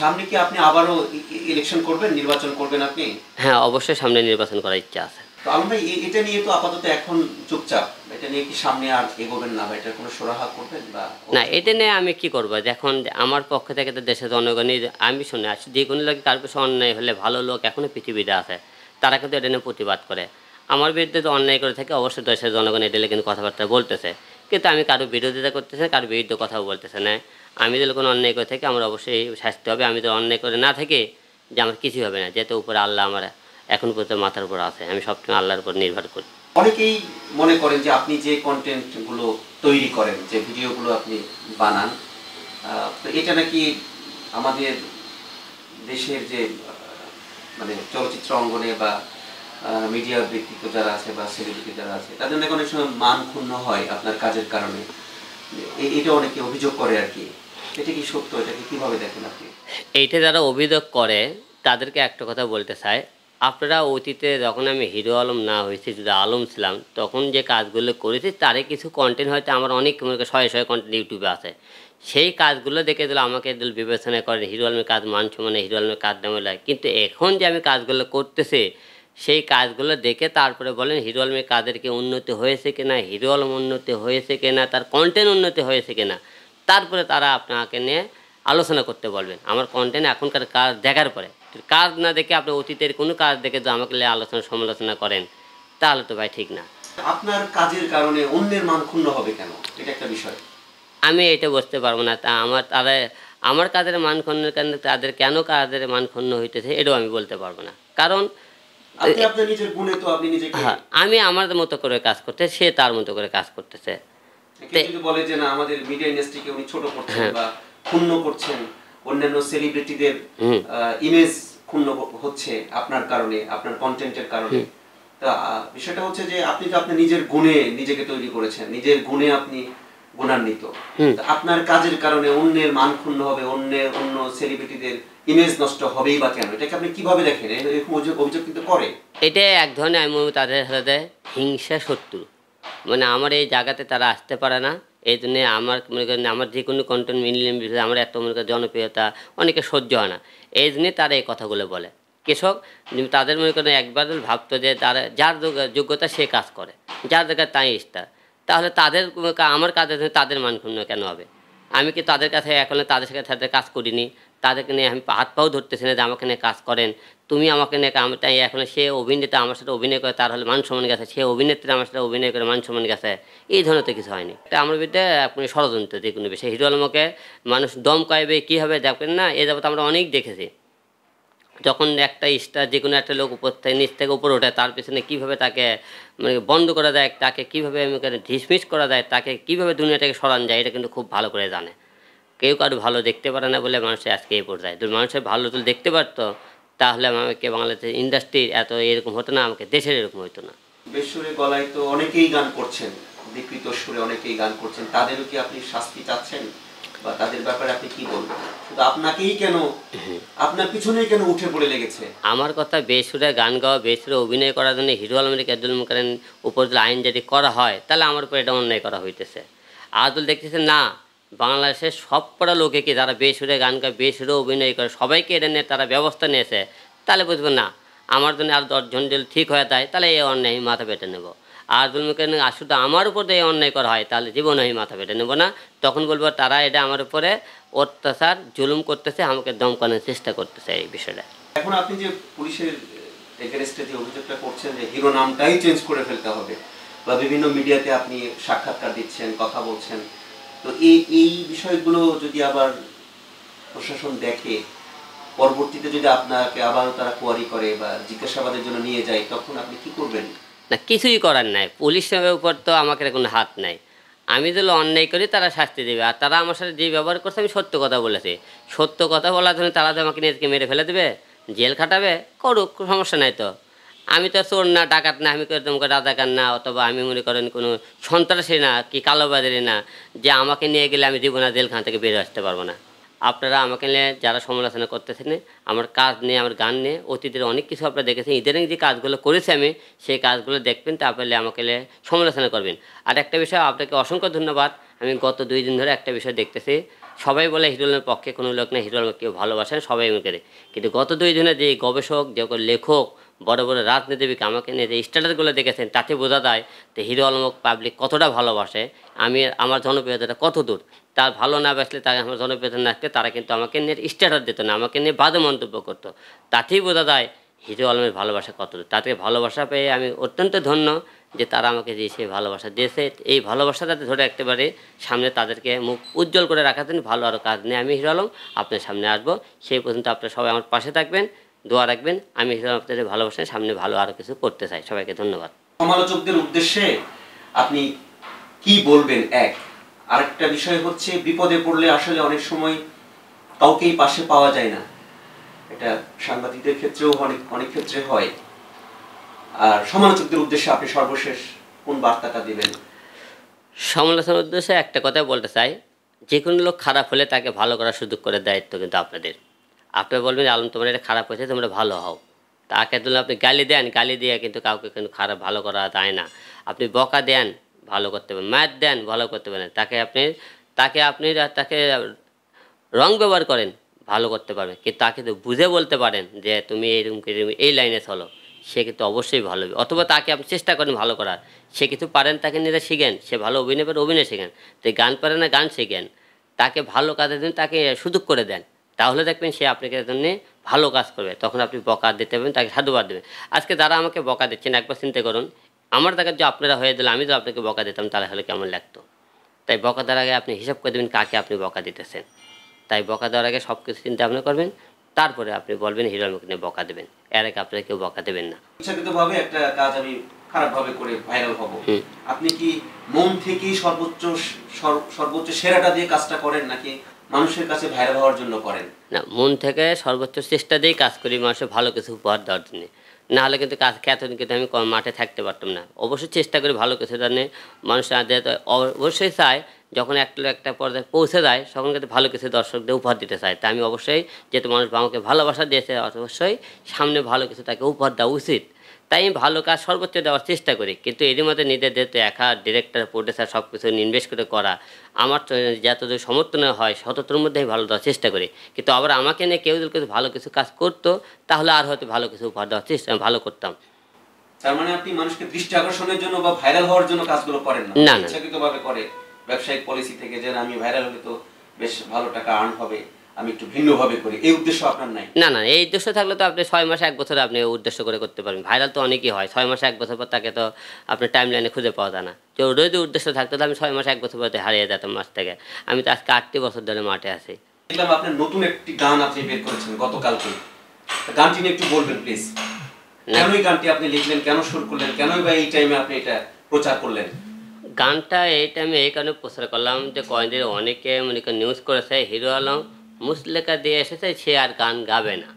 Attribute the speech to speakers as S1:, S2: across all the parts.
S1: সামনে কি আপনি আবারও ইলেকশন করবেন নির্বাচন করবেন আপনি?
S2: হ্যাঁ অবশ্যই সামনে নির্বাচন করার ইচ্ছা আছে।
S1: তো আলম ভাই এটা নিয়ে তো আপাতত এখন চুপচাপ। এটা নিয়ে কি সামনে আর এগোবেন না বা এটার কোনো সুরাহা করবেন বা
S2: না এটা নিয়ে আমি কি করব? এখন আমার পক্ষ থেকে তো দেশের জনগণই আমি শুনে আসি যে কোনো লোক কার পেছনে অন্যায় হলে ভালো লোক এখনও পৃথিবীতে আছে তারা কিন্তু এটা নিয়ে প্রতিবাদ করে। আমার বিরুদ্ধে তো অন্যায় করে থাকে অবশ্যই দেশের জনগণ এটা নিয়ে কিন্তু কথাবার্তা বলতেছে। কিন্তু আমি কারও বিরোধিতা করতেছে না, কারও বিরুদ্ধে কথাও বলতেছে না। আমি যদি কোনো অন্যায় করে থাকি আমার অবশ্যই শাস্তি হবে। আমি তো অন্যায় করে না থাকি যে আমার কিছুই হবে না। যেহেতু উপরে আল্লাহ আমার এখন পর্যন্ত মাথার উপর আছে। আমি সবসময় আল্লাহর উপর নির্ভর করি।
S1: অনেকেই মনে করেন যে আপনি যে কন্টেন্টগুলো তৈরি করেন যে ভিডিওগুলো আপনি বানান এটা নাকি আমাদের দেশের যে মানে চলচ্চিত্র অঙ্গনে বা মিডিয়ার ব্যক্তিত্ব যারা আছে বা সেলিব্রিটি যারা আছে, তাদের নাকি অনেক সময় মান ক্ষুণ্ণ হয় আপনার কাজের কারণে। এটা অনেকে অভিযোগ করে আর কি। এটা কি সত্য? এটাকে কীভাবে দেখেন আপনি?
S2: এইটা যারা অভিযোগ করে, তাদেরকে একটা কথা বলতে চাই। আপনারা অতীতে যখন আমি হিরো আলম না হয়েছি, যদি আলম ছিলাম, তখন যে কাজগুলো করেছি তারে কিছু কন্টেন্ট হয়তো আমার অনেক শয়ে শয়ে কন্টেন্ট ইউটিউবে আছে। সেই কাজগুলো দেখে দিল আমাকে দিল বিবেচনা করেন হিরো আলমের কাজ মানছো মানে হিরো আলমের কাজ নামে কিন্তু এখন যে আমি কাজগুলো করতেছি সেই কাজগুলো দেখে তারপরে বলেন হিরো আলমের কাজের কি উন্নতি হয়েছে কিনা হিরো আলম উন্নতি হয়েছে কিনা তার কন্টেন্ট উন্নতি হয়েছে কিনা তারপরে তারা আপনাকে নিয়ে আলোচনা করতে বলবেন। আমার কন্টেন্ট এখনকার কাজ দেখার পরে। কাজ না দেখে আপনি অতীতের কোনো কাজ দেখে যদি আমাকে নিয়ে আলোচনা সমালোচনা করেন তাহলে তো ভাই ঠিক না।
S1: আপনার কাজের কারণে অন্যের মান ক্ষুণ্ণ হবে কেন? এটা একটা বিষয়।
S2: আমি এটা বুঝতে পারব না। তা আমার তারা আমার কাজের মান ক্ষণ্যের কারণে তাদের কেন কাজের মান ক্ষুণ্ণ হইতেছে এটাও আমি বলতে পারব না। কারণ হ্যাঁ আমি আমার মতো করে কাজ করতে সে তার মতো করে কাজ করতেছে।
S1: বলে যে না আমাদের মিডিয়া ইন্ডাস্ট্রিকে উনি ছোট করছেন বা ক্ষুণ্ণ করছেন অন্যান্য সেলিব্রিটিদের। ইমেজ ক্ষুণ্ণ হচ্ছে আপনার কারণে আপনার কন্টেন্টের কারণে। তা বিষয়টা হচ্ছে যে আপনি তো আপনার নিজের গুণে নিজেকে তৈরি করেছেন নিজের গুণে আপনি গুণান্বিত। আপনার কাজের কারণে অন্যের মান ক্ষুণ্ণ হবে অন্যের অন্য সেলিব্রিটিদের ইমেজ নষ্ট হবেই বা কেন? এটাকে আপনি কীভাবে দেখেন? এরকম অভিযোগ কিন্তু করে।
S2: এটা এক ধরনের আমি তাদের সাথে হিংসা শত্রু। মানে আমার এই জায়গাতে তারা আসতে পারে না। এই জন্য আমার মনে করেন আমার যে কোনো কন্টেন্ট মিলিয়ন বিষয়ে আমার এত মনে করেন জনপ্রিয়তা অনেকে সহ্য হয় না। এই জন্যে তারা এই কথাগুলো বলে। কৃষক তাদের মনে করেন একবার ভাবতো যে তারা যার যোগ্যতা সে কাজ করে। যার জায়গায় তাই ইস্তার তাহলে তাদের, আমার জন্য তাদের মানক্ষুণ্ণ কেন হবে? আমি কি তাদের কাছে, এখন তাদের সাথে সাথে কাজ করিনি? তাদেরকে নিয়ে আমি হাত পাও ধরতেছি না যে আমাকে নিয়ে কাজ করেন। তুমি আমাকে নিয়ে আমি তাই এখন সে অভিনেতা আমার সাথে অভিনয় করে, তার হলে মান সম্মান গেছে। সে অভিনেত্রী আমার সাথে অভিনয় করে মান সম্মান গেছে। এই ধরনের তো কিছু হয়নি। এটা আমার বিরুদ্ধে আপনি ষড়যন্ত্র যে কোনো বিষয়। হিরো আলমকে মানুষ দম কাইবে কী হবে দেখবেন না? এ যাবত আমরা অনেক দেখেছি। যখন একটা স্টার যে কোনো একটা লোক উপর থেকে, নিচ থেকে উপরে ওঠে, তার পিছনে কীভাবে তাকে মানে বন্ধ করা যায় তাকে কীভাবে ডিসমিস করা যায় তাকে কীভাবে দুনিয়াটাকে সরান যায়, এটা কিন্তু খুব ভালো করে জানে। কেউ কারও ভালো দেখতে পারে না বলে মানুষের আজকে এই পর্যায়ে। যদি মানুষের ভালো যদি দেখতে পারতো, তাহলে আমাকে বাংলাদেশের ইন্ডাস্ট্রির এত এরকম হতো না, আমাকে দেশের এরকম হতো না।
S1: বেসুরে গলায় তো অনেকেই গান করছেন বিকৃত সুরে অনেকেই গান করছেন। তাদেরও কি আপনি শাস্তি চাচ্ছেন? বা তাদের ব্যাপারে আপনি কি বলবেন? শুধু আপনাকেই কেন আপনার পিছনেই কেন উঠে পড়ে লেগেছে?
S2: আমার কথা বেসুরে গান গাওয়া বেসুরে অভিনয় করার জন্য হিরো আলমের আব্দুল মুকারেন উপর যদি আইন যদি করা হয় তাহলে আমার উপর এটা অন্যায় করা হইতেছে। আদুল দেখতেছে না বাংলাদেশের সব কটা লোকে কি যারা বেসুরে গান গায় বেসুরে অভিনয় করে সবাইকে এটা নিয়ে তারা ব্যবস্থা নিয়েছে তাহলে বুঝব না। আমার জন্য আর দশজন যদি ঠিক হয়ে যায় তাহলে এই অন্যায় মাথা পেটে নেব। আর আর শুধু আমার উপর দিয়ে অন্যায় করা হয়, তাহলে জীবনে আমি মাথা পেটে নেব না। তখন বলব তারা এটা আমার উপরে অত্যাচার, জুলুম করতেছে, আমাকে দমকানোর চেষ্টা করতেছে এই বিষয়টা।
S1: এখন আপনি যে পুলিশের এগেনস্টে যে অভিযোগটা করছেন যে হিরো নামটাই চেঞ্জ করে ফেলতে হবে, বা বিভিন্ন মিডিয়াতে আপনি সাক্ষাৎকার দিচ্ছেন, কথা বলছেন, তো এই এই বিষয়গুলো যদি আবার প্রশাসন দেখে, পরবর্তীতে যদি আপনাকে আবারও তারা কোয়ারি করে বা জিজ্ঞাসাবাদের জন্য নিয়ে যায়, তখন আপনি কি করবেন?
S2: না, কিছুই করার নাই। পুলিশের উপর তো আমাকে কোনো হাত নাই। আমি যদি অন্যায় করি, তারা শাস্তি দেবে। আর তারা আমার সাথে যে ব্যবহার করছে, আমি সত্য কথা বলেছি। সত্য কথা বলার জন্য তারা তো আমাকে নিজেকে মেরে ফেলে দেবে, জেল খাটাবে, করুক, সমস্যা নাই তো। আমি তো চোর না, ডাকাত না, আমি একদম রাজাকার না, অথবা আমি মনে করেন কোনো সন্ত্রাসী না, কি কালোবাজারি না, যে আমাকে নিয়ে গেলে আমি জীবনা জেলখান থেকে বেরো আসতে পারব না। আপনারা আমাকে নিয়ে যারা সমালোচনা করতেছেন, আমার কাজ নিয়ে, আমার গান নিয়ে, অতীতের অনেক কিছু আপনারা দেখেছেন, ইদানিং যে কাজগুলো করেছি আমি, সেই কাজগুলো দেখবেন, তারপরে আমাকে নিয়ে সমালোচনা করবেন। আর একটা বিষয়, আপনাকে অসংখ্য ধন্যবাদ, আমি গত দুই দিন ধরে একটা বিষয় দেখতেছি, সবাই বলে হিরো আলমের পক্ষে কোনো লোক নেই হিরো আলম কেউ ভালোবাসেন সবাই মনে করে কিন্তু গত দুই দিনে যে গবেষক, যে লেখক বড় বড় রাজনীতিবিদ আমাকে নিয়ে যে স্ট্যাটাসগুলো দেখেছেন, তাতে বোঝা যায় যে হিরো আলমক পাবলিক কতটা ভালোবাসে। আমি আমার জনপ্রিয়তাটা কত দূর। তার ভালো না বাসলে তার আমার জনপ্রিয়তা না থাকলে তারা কিন্তু আমাকে নিয়ে স্ট্যাটাস দিত না, আমাকে নিয়ে বাজে মন্তব্য করতো। তাতেই বোঝা যায় হিরো আলমের ভালোবাসা কত দূর। তাতে ভালোবাসা পেয়ে আমি অত্যন্ত ধন্য যে তারা আমাকে যে সেই ভালোবাসা দিয়েছে। এই ভালোবাসা ভালোবাসাটাতে ধরে রাখতে পারে, সামনে তাদেরকে মুখ উজ্জ্বল করে রাখার জন্য ভালো আরও কাজ নিয়ে আমি হিরো আলম আপনার সামনে আসব। সেই পর্যন্ত আপনারা সবাই আমার পাশে থাকবেন। দোয়া রাখবেন। আমি আপনাদের ভালোবাসেন সামনে ভালো আরও কিছু করতে চাই। সবাইকে ধন্যবাদ।
S1: সমালোচকদের উদ্দেশ্যে আপনি কি বলবেন? এক। আরেকটা বিষয় হচ্ছে বিপদে পড়লে আসলে অনেক সময় কাউকেই পাশে পাওয়া যায় না। এটা সাংবাদিকদের ক্ষেত্রেও অনেক অনেক ক্ষেত্রে হয়। আর সমালোচকদের উদ্দেশ্যে আপনি সর্বশেষ কোন বার্তাটা দিবেন?
S2: সমালোচনার উদ্দেশ্যে একটা কথা বলতে চাই। যে কোনো লোক খারাপ হলে তাকে ভালো করার সুযোগ করে দায়িত্ব কিন্তু আপনাদের। আপনি বলবেন আলম, তোমার এটা খারাপ হয়েছে, তোমরা ভালো হও। তাকে তুলে আপনি গালি দেন, গালি দিয়ে কিন্তু কাউকে কিন্তু খারাপ, ভালো করা যায় না। আপনি বকা দেন, ভালো করতে পারেন ম্যাথ দেন, ভালো করতে পারেন তাকে আপনি তাকে আপনি তাকে রং ব্যবহার করেন, ভালো করতে পারবে কিন্তু তাকে তো বুঝে বলতে পারেন যে, তুমি এইরকম এরকম এই লাইনে চলো। সে কিন্তু অবশ্যই ভালো হবে। অথবা তাকে আপনি চেষ্টা করেন ভালো করার। সে কিছু পারেন তাকে নিজে শিখেন। সে ভালো অভিনয় পারে, অভিনয় শেখেন। তো গান পারে না, গান শেখেন। তাকে ভালো কাজের দিন তাকে সুযোগ করে দেন। তাহলে দেখবেন সে আপনাকে জন্য ভালো কাজ করবে। তখন আপনি বকা দিতে পারবেন তাকে সাধুবাদ দেবেন। আজকে যারা আমাকে বকা দিচ্ছেন একবার চিন্তা করুন আমার দেখা যে আপনারা হয়ে দিলে আমি তো আপনাকে বকা দিতাম তাহলে হলে কেমন লাগতো? তাই বকা দেওয়ার আগে আপনি হিসাব করে দেবেন কাকে আপনি বকা দিতেছেন। তাই বকা দেওয়ার আগে সব কিছু চিন্তা ভাবনা করবেন তারপরে আপনি বলবেন হিরো আলমকে নিয়ে বকা দেবেন। এর আগে আপনারা কেউ বকা দেবেন না।
S1: ইচ্ছাকৃতভাবে একটা কাজ আমি খারাপ করে ভাইরাল হব। আপনি কি মন থেকেই সর্বোচ্চ সর্বোচ্চ সেরাটা দিয়ে কাজটা করেন নাকি মানুষের কাছে ভাইরাল হওয়ার জন্য করেন।
S2: না, মন থেকে সর্বোচ্চ চেষ্টা দিয়েই কাজ করি মানুষের ভালো কিছু উপহার দেওয়ার জন্য। না হলে কিন্তু কাজ এতদিন কিন্তু আমি মাঠে থাকতে পারতাম না। অবশ্যই চেষ্টা করি ভালো কিছু জানে মানুষ অবশ্যই চায়, যখন একটা একটা পর্যায়ে পৌঁছে যায়, তখন কিন্তু ভালো কিছু দর্শকদের উপহার দিতে চায়। তা আমি অবশ্যই, যেহেতু মানুষ আমাকে ভালোবাসা দিয়েছে, অবশ্যই সামনে ভালো কিছু তাকে উপহার দেওয়া উচিত। তাই আমি ভালো কাজ সর্বোচ্চ দেওয়ার চেষ্টা করি। কিন্তু এরই মধ্যে নিজের যেহেতু একা ডিরেক্টর প্রডিউসার সব কিছু ইনভেস্ট করে করা আমার তো যতদূর সমর্থন হয় শততর মধ্যেই ভালো দেওয়ার চেষ্টা করি। কিন্তু আবার আমাকে নিয়ে কেউ যদি কিছু ভালো কিছু কাজ করতো তাহলে আর হয়তো ভালো কিছু উপহার দেওয়ার চেষ্টা ভালো করতাম।
S1: তার মানে আপনি মানুষকে দৃষ্টি আকর্ষণের জন্য বা ভাইরাল হওয়ার জন্য কাজগুলো করেন না?
S2: না, না।
S1: ইচ্ছাকৃতভাবে করে। ব্যবসায়িক পলিসি থেকে যে আমি ভাইরাল হলে তো বেশ ভালো টাকা আর্ন হবে। আমি একটু ভিন্নভাবে করি। এই উদ্দেশ্য আপনার নাই?
S2: না না এই উদ্দেশ্য থাকলে তো আপনি ছয় মাস এক বছর আপনি উদ্দেশ্য করে করতে পারবেন। ভাইরাল তো অনেকই হয় ছয় মাস এক বছর পর তাকে তো আপনার টাইম লাইনে খুঁজে পাওয়া যায় না। তো যদি উদ্দেশ্য থাকতো তো আমি ছয় মাস এক বছর পর হারিয়ে যেতাম মাস থেকে। আমি তো আজকে আটটি বছর ধরে মাঠে আছি।
S1: দেখলাম আপনার নতুন একটি গান আপনি বের করেছেন গতকালকে। গানটি নিয়ে একটু বলবেন প্লিজ
S2: না।
S1: কেন এই গানটি আপনি লিখলেন কেন শুরু করলেন বা এই টাইমে আপনি এটা প্রচার করলেন?
S2: গানটা এই টাইমে এই কারণে প্রচার করলাম যে কয়েকদিন অনেকে মনে নিউজ করেছে হিরো আলম মুসলেখা দিয়ে এসেছে, সে আর গান গাবে না।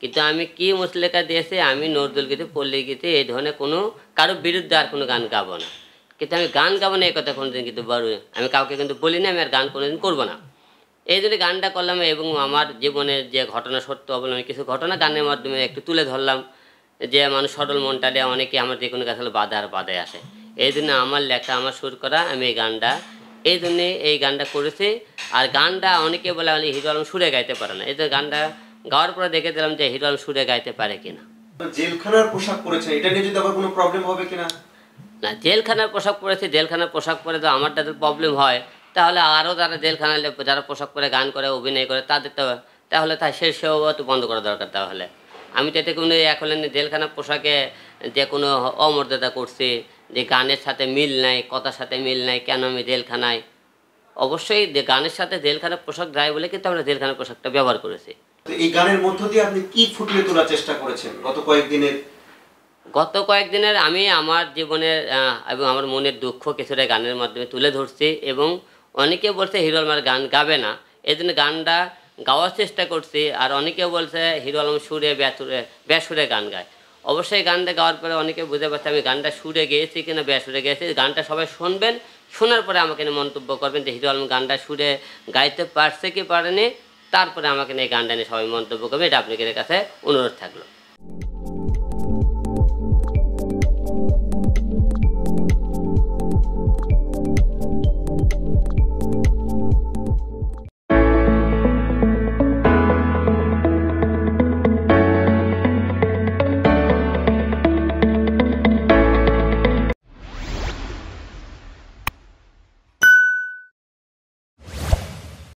S2: কিন্তু আমি কি মুসলেখা দিয়েছি আমি নজরুল গীতি, পল্লী গীতি, এই ধরনের কোনো, কারোর বিরুদ্ধে আর কোনো গান গাবো না। কিন্তু আমি গান গাবো না, এই কথা কোনোদিন কিন্তু বড় আমি কাউকে কিন্তু বলি না, আমি আর গান কোনোদিন করব না। এই জন্য গানটা করলাম এবং আমার জীবনের যে ঘটনা, সত্য অবলম্বন, কিছু ঘটনা গানের মাধ্যমে একটু তুলে ধরলাম। যে মানুষ সরল মনটালে অনেকে আমার যে কোনো কাছে বাধা আর বাধায় আসে। এই জন্য আমার লেখা, আমার সুর করা, আমি এই গানটা এই জন্যে এই গানটা করেছি। আর গানটা অনেকে বলে আমি হিরো আলম সুরে গাইতে পারে না। এই যে গানটা গাওয়ার পরে দেখে দিলাম যে হিরো আলম সুরে গাইতে পারে কিনা।
S1: জেলখানার পোশাক পরেছেন এটা নিয়ে যদি আবার কোনো প্রবলেম হবে কিনা?
S2: না জেলখানার পোশাক পরেছে জেলখানার পোশাক পরে তো আমার তাদের প্রবলেম হয় তাহলে আরও যারা জেলখানায় যারা পোশাক পরে গান করে অভিনয় করে তাদের তো তাহলে তা সে সেও তো বন্ধ করা দরকার তাহলে। আমি তো এতে কোনো এখন জেলখানার পোশাকে যে কোনো অমর্যাদা করছি যে গানের সাথে মিল নাই কথার সাথে মিল নাই কেন আমি জেলখানায়? অবশ্যই যে গানের সাথে জেলখানার পোশাক যায় বলে কিন্তু আমরা জেলখানার পোশাকটা ব্যবহার করেছি।
S1: এই গানের মধ্য দিয়ে আপনি কি ফুটিয়ে তোলার চেষ্টা করেছেন গত কয়েকদিনের?
S2: গত কয়েকদিনের আমি আমার জীবনের এবং আমার মনের দুঃখ কিছুটা গানের মাধ্যমে তুলে ধরছি এবং অনেকে বলছে হিরো আলমার গান গাবে না। এই জন্য গানটা গাওয়ার চেষ্টা করছি আর অনেকে বলছে হিরো আলম সুরে ব্যাসুরে ব্যাসুরে গান গায়। অবশ্যই গানটা গাওয়ার পরে অনেকে বুঝতে পারছে আমি গানটা সুরে গেয়েছি কিনা ব্যাসুরে গেয়েছি। গানটা সবাই শুনবেন, শোনার পরে আমাকে নিয়ে মন্তব্য করবেন যে হিরো আলম গানটা সুরে গাইতে পারছে কি পারেনি? তারপরে আমাকে নিয়ে গানটা নিয়ে সবাই মন্তব্য করবে এটা আপনাদের কাছে অনুরোধ থাকল।